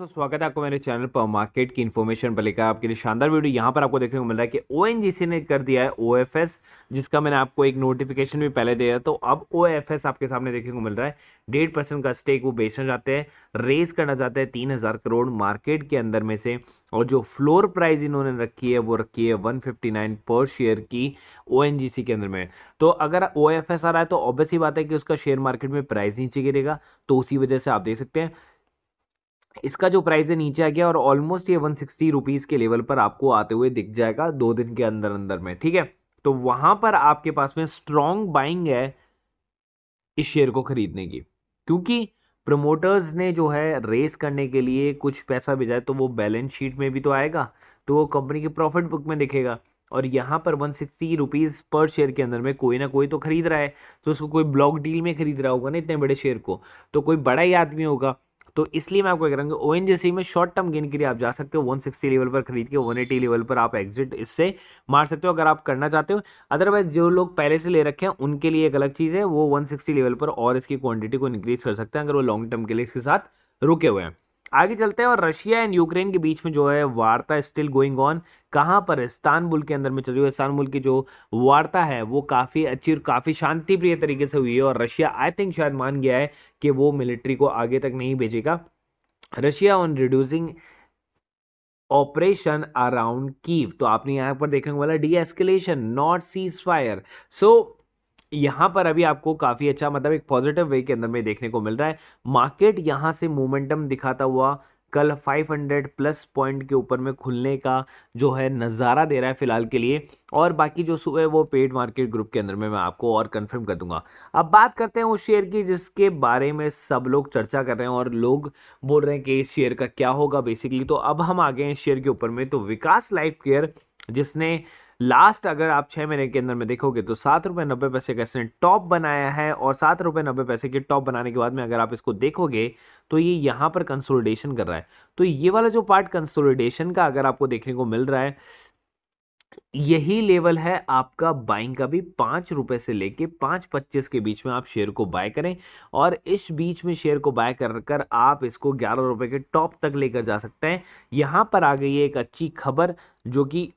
दोस्तों, स्वागत है आपको मेरे चैनल पर मार्केट की इन्फॉर्मेशन पर लेकर आपके लिए शानदार वीडियो। यहाँ पर आपको देखने को मिल रहा है कि ओएनजीसी ने कर दिया है ओएफएस जिसका मैंने आपको एक नोटिफिकेशन भी पहले दिया तो अब ओएफएस आपके सामने देखने को मिल रहा है। डेढ़ परसेंट का स्टेक वो बेचना चाहते हैं रेज करना चाहते हैं तीन हज़ार करोड़ मार्केट के अंदर में से। और जो फ्लोर प्राइस इन्होंने रखी है, वो रखी है 159 पर शेयर की ओ के अंदर में। तो अगर ओएफएस आ रहा है तो ऑब्वियस ही बात है कि उसका शेयर मार्केट में प्राइस नीचे गिरेगा तो उसी वजह से आप देख सकते हैं इसका जो प्राइस है नीचे आ गया और ऑलमोस्ट ये वन सिक्सटी रुपीज़ के लेवल पर आपको आते हुए दिख जाएगा दो दिन के अंदर अंदर में, ठीक है? तो वहाँ पर आपके पास में स्ट्रॉन्ग बाइंग है इस शेयर को खरीदने की, क्योंकि प्रमोटर्स ने जो है रेस करने के लिए कुछ पैसा भेजा है तो वो बैलेंस शीट में भी तो आएगा तो वो कंपनी की प्रॉफिट बुक में दिखेगा, और यहाँ पर वन सिक्सटी रुपीज़ पर शेयर के अंदर में कोई ना कोई तो खरीद रहा है तो उसको कोई ब्लॉक डील में खरीद रहा होगा ना इतने बड़े शेयर को तो कोई बड़ा ही आदमी होगा तो इसलिए मैं आपको कह रहा हूँ ओ में शॉर्ट टर्म गेन के लिए आप जा सकते हो 160 लेवल पर खरीद के 180 लेवल पर आप एग्जिट इससे मार सकते हो, अगर आप करना चाहते हो। अदरवाइज़ जो लोग पहले से ले रखे हैं, उनके लिए एक अलग चीज़ है, वो 160 लेवल पर और इसकी क्वांटिटी को इंक्रीज कर सकते हैं, अगर वो लॉन्ग टर्म के लिए इसके साथ रुके हुए हैं। आगे चलते हैं और रशिया एंड यूक्रेन के बीच में जो है वार्ता स्टिल गोइंग ऑन कहाँ पर इस्तानबुल के अंदर में चल रही है। इस्तानबुल की जो वार्ता है, वो काफ़ी अच्छी और काफ़ी शांति प्रिय तरीके से हुई है और रशिया आई थिंक शायद मान गया है कि वो मिलिट्री को आगे तक नहीं भेजेगा। Russia on reducing operation around Kyiv तो आपने यहाँ पर देखने वाला de escalation not ceasefire so यहाँ पर अभी आपको काफ़ी अच्छा मतलब एक पॉजिटिव वे के अंदर में देखने को मिल रहा है। मार्केट यहाँ से मोमेंटम दिखाता हुआ कल 500 प्लस पॉइंट के ऊपर में खुलने का जो है नज़ारा दे रहा है फ़िलहाल के लिए। और बाकी जो सुबह वो पेड मार्केट ग्रुप के अंदर में मैं आपको और कंफर्म कर दूँगा। अब बात करते हैं उस शेयर की जिसके बारे में सब लोग चर्चा कर रहे हैं और लोग बोल रहे हैं कि इस शेयर का क्या होगा बेसिकली तो अब हम आ गए हैं शेयर के ऊपर में। तो विकास लाइफ केयर जिसने लास्ट अगर आप छः महीने के अंदर में देखोगे तो सात रुपये नब्बे पैसे का इसने टॉप बनाया है और सात रुपये नब्बे पैसे के टॉप बनाने के बाद में अगर आप इसको देखोगे तो ये यहाँ पर कंसोलिडेशन कर रहा है। तो ये वाला जो पार्ट कंसोलिडेशन का अगर आपको देखने को मिल रहा है, यही लेवल है आपका बाइंग का भी पाँच रुपए से लेके पाँच पच्चीस के बीच में आप शेयर को बाय करें और इस बीच में शेयर को बाय कर कर आप इसको ग्यारह रुपए के टॉप तक लेकर जा सकते हैं। यहाँ पर आ गई है एक अच्छी खबर जो कि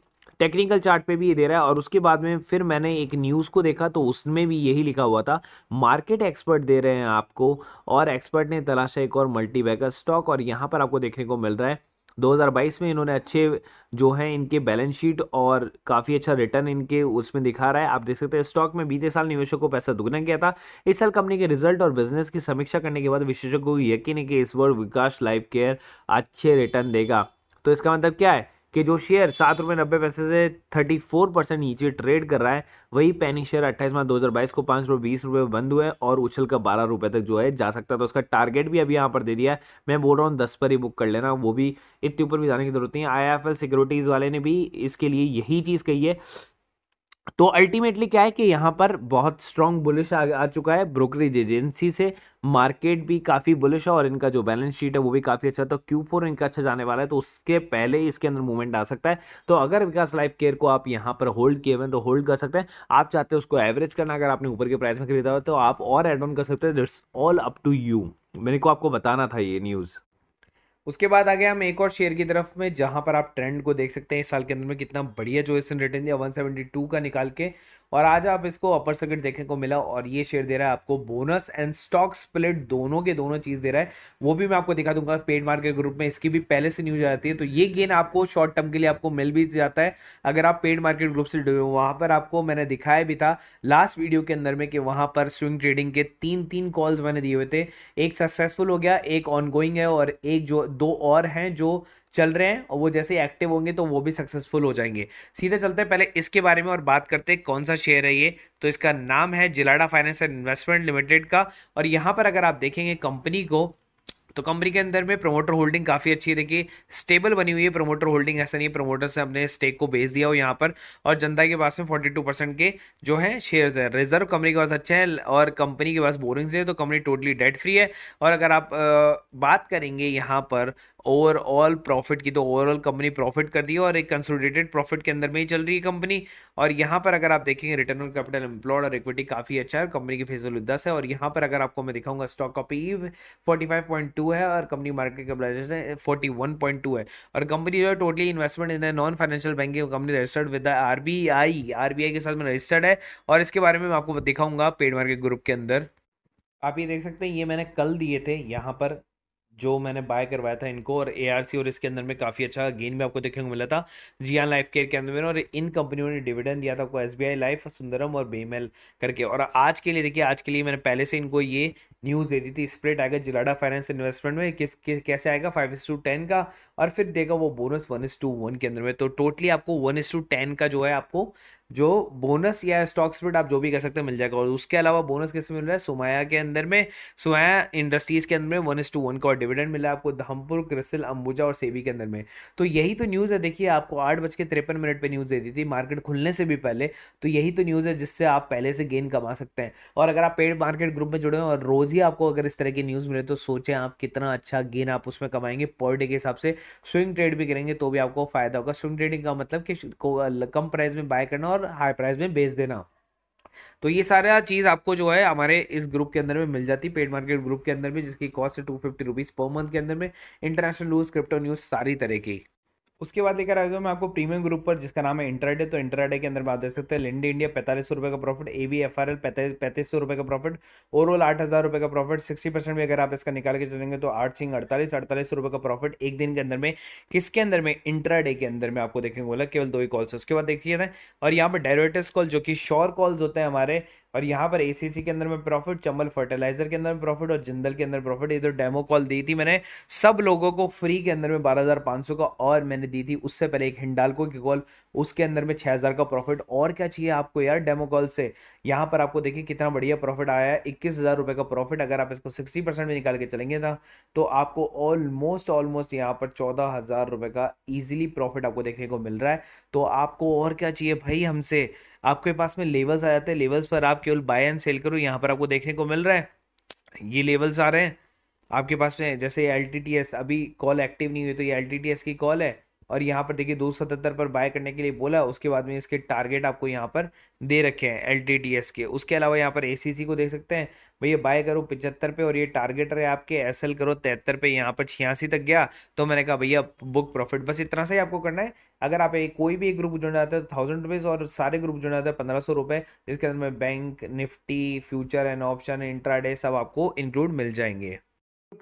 टेक्निकल चार्ट पे भी ये दे रहा है और उसके बाद में फिर मैंने एक न्यूज़ को देखा तो उसमें भी यही लिखा हुआ था मार्केट एक्सपर्ट दे रहे हैं आपको और एक्सपर्ट ने तलाशा एक और मल्टी स्टॉक और यहाँ पर आपको देखने को मिल रहा है 2022 में इन्होंने अच्छे जो हैं इनके बैलेंस शीट और काफ़ी अच्छा रिटर्न इनके उसमें दिखा रहा है। आप देख सकते हैं स्टॉक में बीते साल निवेशकों को पैसा दुगना किया था, इस साल कंपनी के रिज़ल्ट और बिज़नेस की समीक्षा करने के बाद विशेषज्ञों को यकीन है कि इस वर्ष विकास लाइफ केयर अच्छे रिटर्न देगा। तो इसका मतलब क्या है? कि जो शेयर सात रुपये नब्बे पैसे से थर्टी फोर परसेंट नीचे ट्रेड कर रहा है, वही पैनिक शेयर अट्ठाईस मार्च दो हज़ार बाईस को पाँच रुपये बीस रुपये बंद हुए और उछल कर बारह रुपये तक जो है जा सकता है। तो उसका टारगेट भी अभी यहाँ पर दे दिया है। मैं बोल रहा हूँ दस पर ही बुक कर लेना, वो भी इतने ऊपर भी जाने की ज़रूरत नहीं है। आई सिक्योरिटीज़ वाले ने भी इसके लिए यही चीज़ कही है तो अल्टीमेटली क्या है कि यहाँ पर बहुत स्ट्रॉन्ग बुलिश आ, आ चुका है ब्रोकरेज एजेंसी से। मार्केट भी काफ़ी बुलिश है और इनका जो बैलेंस शीट है वो भी काफ़ी अच्छा तो क्यू फोर इनका अच्छा जाने वाला है तो उसके पहले ही इसके अंदर मूवमेंट आ सकता है। तो अगर विकास लाइफ केयर को आप यहाँ पर होल्ड किए हुए तो होल्ड कर सकते हैं। आप चाहते हैं उसको एवरेज करना अगर आपने ऊपर के प्राइस में खरीदा हो तो आप और एड ऑन कर सकते हैं। That's all up to you मेरे को आपको बताना था ये न्यूज़ उसके बाद आ गया हम एक और शेयर की तरफ़ में, जहाँ पर आप ट्रेंड को देख सकते हैं, इस साल के अंदर में कितना बढ़िया जो इसने रिटर्न दिया 172 का निकाल के और आज आप इसको अपर सर्किट देखने को मिला और ये शेयर दे रहा है आपको बोनस एंड स्टॉक स्प्लिट दोनों के दोनों चीज़ दे रहा है। वो भी मैं आपको दिखा दूँगा पेड मार्केट ग्रुप में, इसकी भी पहले से न्यूज़ आती है। तो ये गेन आपको शॉर्ट टर्म के लिए आपको मिल भी जाता है। अगर आप पेड मार्केट ग्रुप से जुड़े हो, वहाँ पर आपको मैंने दिखाया भी था लास्ट वीडियो के अंदर में कि वहाँ पर स्विंग ट्रेडिंग के तीन तीन कॉल्स मैंने दिए हुए थे। एक सक्सेसफुल हो गया, एक ऑनगोइंग है और एक जो दो और हैं जो चल रहे हैं और वो जैसे एक्टिव होंगे तो वो भी सक्सेसफुल हो जाएँगे। सीधे चलते हैं पहले इसके बारे में और बात करते हैं कौन सा शेयर है ये? तो इसका नाम है जिलाडा फाइनेंस एंड इन्वेस्टमेंट लिमिटेड का। और यहाँ पर अगर आप देखेंगे कंपनी को तो कंपनी के अंदर में प्रमोटर होल्डिंग काफ़ी अच्छी है। देखिए स्टेबल बनी हुई है प्रमोटर होल्डिंग ऐसा नहीं है प्रमोटर से अपने स्टेक को बेच दिया हो यहाँ पर। और जनता के पास में 42 परसेंट के जो है शेयर्स है। रिज़र्व कंपनी के पास अच्छा है और कंपनी के पास बोरिंग्स है तो कंपनी टोटली डेट फ्री है। और अगर आप आ, बात करेंगे यहाँ पर ओवरऑल प्रॉफिट की तो ओवरऑल कंपनी प्रॉफिट कर दी है और एक कंसोलिडेटेड प्रॉफिट के अंदर में ही चल रही है कंपनी और यहाँ पर अगर आप देखेंगे रिटर्न ऑन कैपिटल एम्प्लॉयड और इक्विटी काफ़ी अच्छा है कंपनी की फेस वैल्यू दस है। और यहाँ पर अगर आपको मैं दिखाऊँगा स्टॉक का P forty five point two है और company market capitalisation forty one point two है। और कंपनी जो है totally investment in non financial banking company registered with R B I R B I के साथ में रजिस्टर्ड है। और इसके बारे में मैं आपको दिखाऊँगा पेड मार्केट ग्रुप के अंदर। आप ये देख सकते हैं, ये मैंने कल दिए थे यहाँ पर। जो मैंने बाय करवाया था इनको और एआरसी और इसके अंदर में काफ़ी अच्छा गेन भी आपको देखने को मिला था। जियान लाइफ केयर के अंदर में और इन कंपनियों ने डिविडेंड दिया था आपको एसबीआई लाइफ सुंदरम और बेमेल करके। और आज के लिए देखिए आज के लिए मैंने पहले से इनको ये न्यूज़ दे दी थी स्प्रेड आएगा जिलाडा फाइनेंस इन्वेस्टमेंट में किस, किस कैसे आएगा? फाइव इस टू टेन का और फिर देगा वो bonus one is to one के अंदर में। तो टोटली आपको वन इस टू टेन का जो है आपको जो बोनस या स्टॉक स्प्लिट आप जो भी कह सकते हैं, मिल जाएगा। और उसके अलावा बोनस कैसे मिल रहा है? सुमाया के अंदर में। सुमाया इंडस्ट्रीज़ के अंदर में वन टू वन का डिविडेंड मिला आपको धमपुर क्रिसल अंबुजा और सेबी के अंदर में। तो यही तो न्यूज़ है। देखिए, आपको आठ बज के तिरपन मिनट पर न्यूज़ दे दी थी मार्केट खुलने से भी पहले। तो यही तो न्यूज़ है जिससे आप पहले से गेन कमा सकते हैं। और अगर आप पेड मार्केट ग्रुप में जुड़े हैं और रोज़ ही आपको अगर इस तरह की न्यूज़ मिले तो सोचें आप कितना अच्छा गेन आप उसमें कमाएँगे। पर डे के हिसाब से स्विंग ट्रेड भी करेंगे तो भी आपको फ़ायदा होगा। स्विंग ट्रेडिंग का मतलब कि कम प्राइस में बाय करना और हाई प्राइस में बेच देना। तो ये सारा चीज़ आपको जो है हमारे इस ग्रुप के अंदर में मिल जाती है पेड मार्केट ग्रुप के अंदर में, जिसकी कॉस्ट है two fifty rupees per month के अंदर में इंटरनेशनल न्यूज़ क्रिप्टो न्यूज़ सारी तरह की। उसके बाद लेकर आ गया मैं आपको प्रीमियम ग्रुप पर, जिसका नाम है इंटरडे तो इंटरडे के अंदर बात देख सकते हैं। लिंडे इंडिया पैंतालीस सौ रुपये का profit A B F R L पैंतीस सौ रुपये का प्रॉफिट ओवरऑल आठ हज़ार रुपये का प्रॉफिट सिक्सटी परसेंट भी अगर आप इसका निकाल के चलेंगे तो आठ सिंह अड़तालीस अड़तालीस सौ रुपये का प्रॉफिट एक दिन के अंदर में, किसके अंदर में? इंटरडे के अंदर में आपको देखने को बोला केवल दो ही कॉल्स उसके बाद देखिए और यहाँ पर डेरिवेटिव कॉल जो कि श्योर कॉल्स होते हैं हमारे और यहाँ पर एसीसी के अंदर में प्रॉफिट चंबल फर्टिलाइज़र के अंदर में प्रॉफिट और जिंदल के अंदर प्रॉफिट तो डेमो कॉल दी थी मैंने, सब लोगों को फ्री के अंदर में बारह हज़ार पाँच सौ का और मैंने दी थी। उससे पहले एक हिंडालको की कॉल उसके अंदर में छह हज़ार का प्रॉफिट और क्या चाहिए आपको यार डेमो कॉल से? यहाँ पर आपको देखिए कितना बढ़िया प्रॉफिट आया है। इक्कीस का प्रॉफिट अगर आप इसको सिक्सटी में निकाल के चलेंगे ना तो आपको ऑलमोस्ट ऑलमोस्ट यहाँ पर चौदह का ईजिली प्रॉफिट आपको देखने को मिल रहा है। तो आपको और क्या चाहिए भाई हमसे? आपके पास में लेवल्स आ जाते हैं लेवल्स पर आप केवल बाय एंड सेल करो, यहाँ पर आपको देखने को मिल रहा है। ये लेवल्स आ रहे हैं। आपके पास में जैसे एलटीटीएस अभी कॉल एक्टिव नहीं हुई तो ये एलटीटीएस की कॉल है। और यहाँ पर देखिए दो सतहत्तर पर बाय करने के लिए बोला, उसके बाद में इसके टारगेट आपको यहाँ पर दे रखे हैं LTTS के। उसके अलावा यहाँ पर एसीसी को देख सकते हैं। भैया बाय करो पिचहत्तर पे और ये टारगेट रहे आपके एसएल करो तिहत्तर पे, यहाँ पर छियासी तक गया। तो मैंने कहा, भैया बुक प्रॉफिट बस इतना से ही आपको करना है। अगर आप एक, कोई भी एक ग्रुप जुड़ जाते हैं तो थाउज़ेंड रुपीज़ और सारे ग्रुप जुड़ जाते हैं पंद्रह सौ रुपये जिसके अंदर में bank Nifty future and option intraday सब आपको इंक्लूड मिल जाएँगे।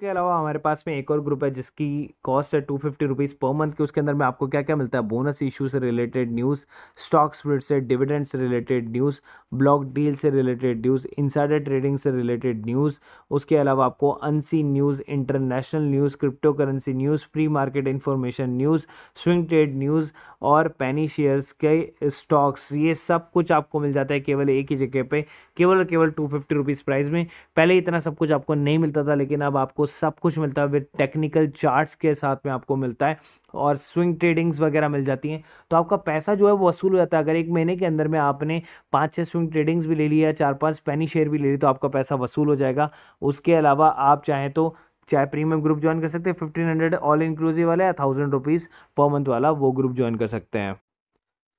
के अलावा हमारे पास में एक और ग्रुप है जिसकी कॉस्ट है two fifty rupees per month की। उसके अंदर में आपको क्या क्या मिलता है? बोनस इशू से रिलेटेड न्यूज़ स्टॉक स्प्रिट से डिविडेंड से रिलेटेड न्यूज़ ब्लॉक डील से रिलेटेड न्यूज़ इनसाइडर ट्रेडिंग से रिलेटेड न्यूज़ उसके अलावा आपको unsee news international news crypto currency news pre market information news swing trade news और penny shares के stocks ये सब कुछ आपको मिल जाता है केवल एक ही जगह पर केवल केवल टू फिफ्टी रुपीज़ प्राइस में। पहले इतना सब कुछ आपको नहीं मिलता था, लेकिन अब आपको सब कुछ मिलता है विद टेक्निकल चार्ट्स के साथ में आपको मिलता है और स्विंग ट्रेडिंग्स वगैरह मिल जाती हैं। तो आपका पैसा जो है वो वसूल हो जाता है। अगर एक महीने के अंदर में आपने पाँच छः स्विंग ट्रेडिंग्स भी ले लिया चार पाँच पैनी शेयर भी ले ली तो आपका पैसा वसूल हो जाएगा। उसके अलावा आप चाहें तो चाहे प्रीमियम ग्रुप ज्वाइन कर सकते हैं फिफ्टीन हंड्रेड ऑल इंक्लूसिव वाला या थाउज़ेंड रुपीज़ पर मंथ वाला, वो ग्रुप ज्वाइन कर सकते हैं।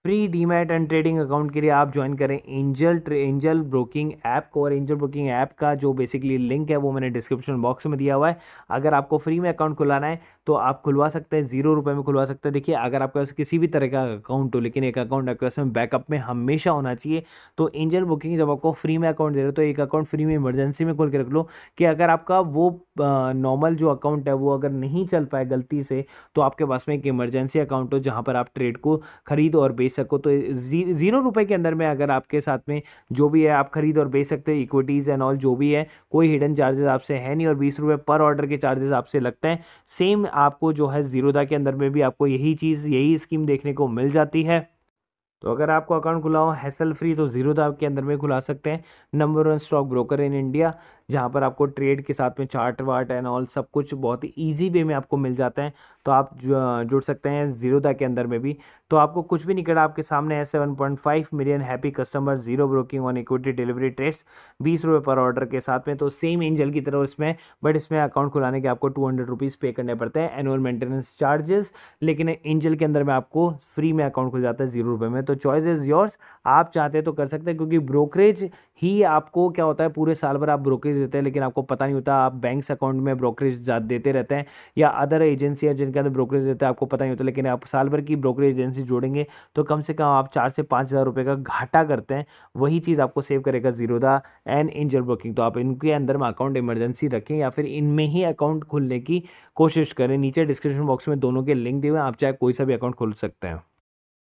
Free demat and trading account के लिए आप ज्वाइन करें एंजल एंजल ब्रोकिंग ऐप को। और एंजल ब्रोकिंग ऐप का जो बेसिकली लिंक है, वो मैंने डिस्क्रिप्शन बॉक्स में दिया हुआ है। अगर आपको फ्री में अकाउंट खुलाना है तो आप खुलवा सकते हैं ज़ीरो रुपये में खुलवा सकते हैं। देखिए, अगर आपके पास किसी भी तरह का अकाउंट हो, लेकिन एक अकाउंट आपके पास में बैकअप में हमेशा होना चाहिए तो एंजल बुकिंग जब आपको फ्री में अकाउंट दे रहे हो तो एक अकाउंट फ्री में इमरजेंसी में खोल के रख लो कि अगर आपका वो नॉर्मल जो अकाउंट है, वो अगर नहीं चल पाए गलती से तो आपके पास में एक इमरजेंसी अकाउंट हो, जहाँ पर आप ट्रेड को खरीद और बेच सको तो जी, ज़ीरो रुपये के अंदर में अगर आपके साथ में जो भी है आप खरीद और बेच सकते हैं इक्विटीज़ एंड ऑल जो भी है कोई हिडन चार्जेस आपसे है नहीं और बीस रुपये पर ऑर्डर के चार्जेस आपसे लगते हैं। सेम आपको जो है जीरोदा के अंदर में भी आपको यही चीज़ यही स्कीम देखने को मिल जाती है। तो अगर आपको अकाउंट खुला हो हैसल फ्री तो जीरोदा के अंदर में खुला सकते हैं। Number one stock broker in India जहाँ पर आपको ट्रेड के साथ में चार्ट वार्ट एंड ऑल सब कुछ बहुत ही ईजी वे में आपको मिल जाता है। तो आप जुड़ सकते हैं ज़ीरो जीरोदा के अंदर में भी। तो आपको कुछ भी नहीं करना, आपके सामने है seven point five million happy customer zero broking on equity delivery trades बीस रुपये पर ऑर्डर के साथ में। तो सेम एंजल की तरह इसमें बट इसमें अकाउंट खुलाने के आपको टू हंड्रेड रुपीज़ पे करने पड़ते हैं एनुअल मेंटेनेंस चार्जेस लेकिन एंजल के अंदर में आपको फ्री में अकाउंट खुल जाता है ज़ीरो रुपये में। तो चॉइस इज़ योर्स आप चाहते तो कर सकते हैं, क्योंकि ब्रोकरेज ही आपको क्या होता है, पूरे साल भर आप ब्रोकरेज ब्रोकरेज देते हैं, लेकिन आपको पता नहीं होता, आप बैंक्स अकाउंट में ब्रोकरेज देते रहते हैं, या अदर एजेंसी है जिनके अंदर ब्रोकरेज देते हैं, आपको पता नहीं होता, लेकिन आप साल भर की ब्रोकरेज एजेंसी जोड़ेंगे तो कम से कम आप चार से पाँच हज़ार रुपये का घाटा करते हैं, वही चीज़ आपको सेव करेगा जीरोदा एंड एंजल ब्रोकिंग तो आप इनके अंदर में अकाउंट इमरजेंसी रखें, या फिर इनमें ही अकाउंट खोलने की कोशिश करें। नीचे डिस्क्रिप्शन बॉक्स में दोनों के लिंक दिए हुए आप चाहे कोई सा भी अकाउंट खोल सकते हैं।